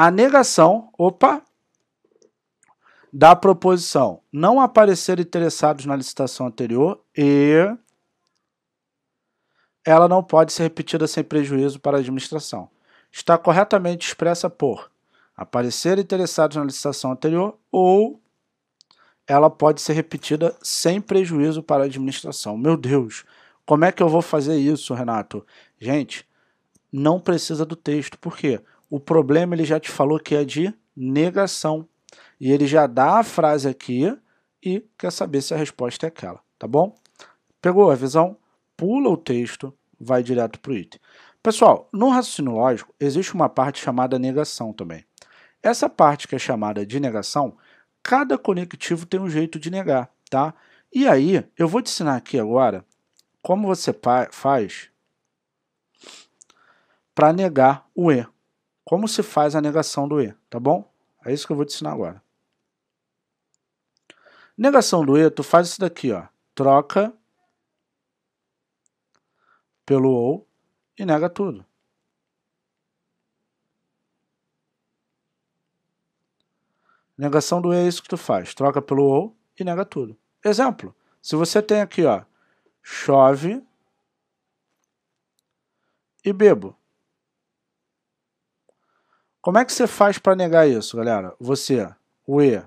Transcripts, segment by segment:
a negação, opa, da proposição não aparecer interessados na licitação anterior e ela não pode ser repetida sem prejuízo para a administração. Está corretamente expressa por aparecer interessados na licitação anterior ou ela pode ser repetida sem prejuízo para a administração. Meu Deus, como é que eu vou fazer isso, Renato? Gente, não precisa do texto. Por quê? O problema ele já te falou que é de negação. E ele já dá a frase aqui e quer saber se a resposta é aquela, tá bom? Pegou a visão? Pula o texto, vai direto para o item. Pessoal, no raciocínio lógico, existe uma parte chamada negação também. Essa parte que é chamada de negação, cada conectivo tem um jeito de negar, tá? E aí, eu vou te ensinar aqui agora como você faz para negar o E. Como se faz a negação do E, tá bom? É isso que eu vou te ensinar agora. Negação do E, tu faz isso daqui, ó. Troca pelo ou e nega tudo. Negação do E é isso que tu faz. Troca pelo ou e nega tudo. Exemplo. Se você tem aqui, ó, chove e bebo. Como é que você faz para negar isso, galera? Você, o E,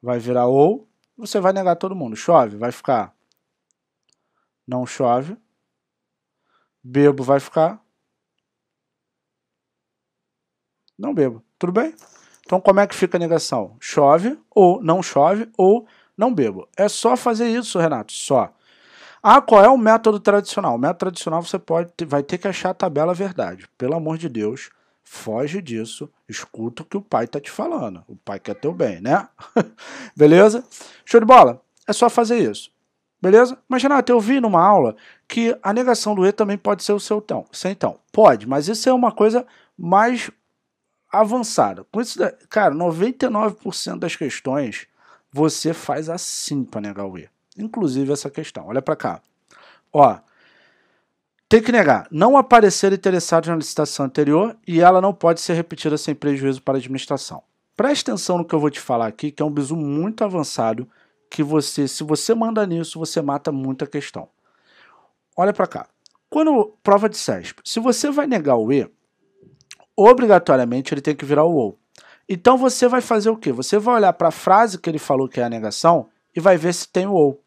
vai virar ou, você vai negar todo mundo. Chove, vai ficar não chove. Bebo vai ficar não bebo. Tudo bem? Então como é que fica a negação? Chove ou não chove ou não bebo. É só fazer isso, Renato, só. Ah, qual é o método tradicional? O método tradicional você pode vai ter que achar a tabela verdade. Pelo amor de Deus, Foge disso, escuta o que o pai está te falando. O pai quer teu bem, né? Beleza? Show de bola? É só fazer isso. Beleza? Mas, Renato, eu vi numa aula que a negação do E também pode ser o seu então. Sem então. Pode, mas isso é uma coisa mais avançada. Com isso, cara, 99% das questões você faz assim para negar o E. Inclusive essa questão. Olha para cá. Ó, tem que negar, não aparecer interessados na licitação anterior e ela não pode ser repetida sem prejuízo para a administração. Preste atenção no que eu vou te falar aqui, que é um bizu muito avançado, que você, se você manda nisso, você mata muita questão. Olha para cá. Quando prova de CESP, se você vai negar o E, obrigatoriamente ele tem que virar o OU. Então você vai fazer o quê? Você vai olhar para a frase que ele falou que é a negação e vai ver se tem o OU.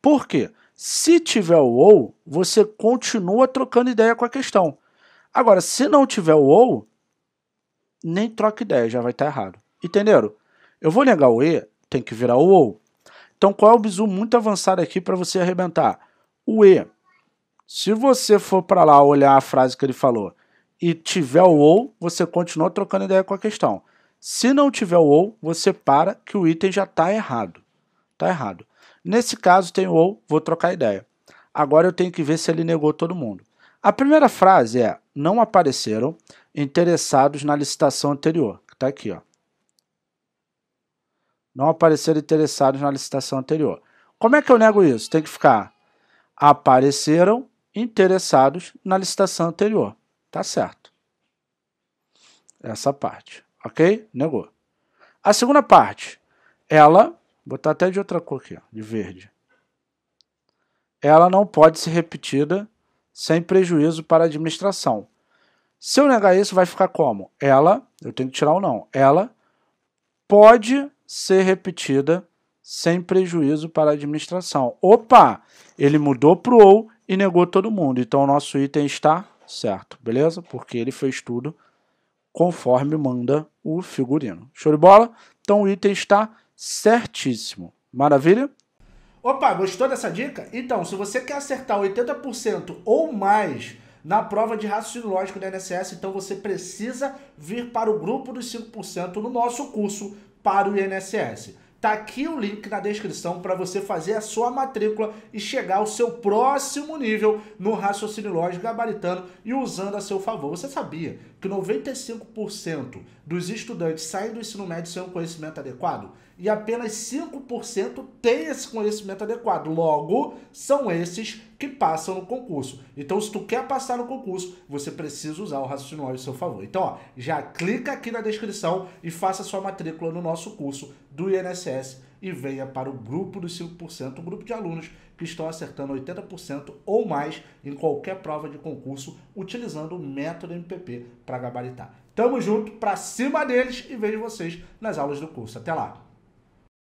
Por quê? Se tiver o ou, você continua trocando ideia com a questão. Agora, se não tiver o ou, nem troca ideia, já vai estar errado. Entenderam? Eu vou negar o e, tem que virar o ou. Então, qual é o bizu muito avançado aqui para você arrebentar? O e. Se você for para lá olhar a frase que ele falou e tiver o ou, você continua trocando ideia com a questão. Se não tiver o ou, você para que o item já está errado. Está errado. Nesse caso tem ou, vou trocar ideia. Agora eu tenho que ver se ele negou todo mundo. A primeira frase é: não apareceram interessados na licitação anterior. Está aqui, ó. Não apareceram interessados na licitação anterior. Como é que eu nego isso? Tem que ficar apareceram interessados na licitação anterior. Tá certo. Essa parte, ok? Negou. A segunda parte, ela Vou botar até de outra cor aqui, ó, de verde. Ela não pode ser repetida sem prejuízo para a administração. Se eu negar isso, vai ficar como? Ela, eu tenho que tirar o não. Ela pode ser repetida sem prejuízo para a administração. Opa! Ele mudou para o ou e negou todo mundo. Então o nosso item está certo, beleza? Porque ele fez tudo conforme manda o figurino. Show de bola? Então o item está certíssimo. Maravilha? Opa, gostou dessa dica? Então, se você quer acertar 80% ou mais na prova de raciocínio lógico da INSS, então você precisa vir para o grupo dos 5% no nosso curso para o INSS. Tá aqui o link na descrição para você fazer a sua matrícula e chegar ao seu próximo nível no raciocínio lógico gabaritano e usando a seu favor. Você sabia que 95% dos estudantes saem do ensino médio sem um conhecimento adequado? E apenas 5% têm esse conhecimento adequado. Logo, são esses que passam no concurso. Então, se tu quer passar no concurso, você precisa usar o raciocínio ao seu favor. Então, ó, já clica aqui na descrição e faça sua matrícula no nosso curso do INSS e venha para o grupo dos 5%, um grupo de alunos que estão acertando 80% ou mais em qualquer prova de concurso utilizando o método MPP para gabaritar. Tamo junto, para cima deles e vejo vocês nas aulas do curso. Até lá!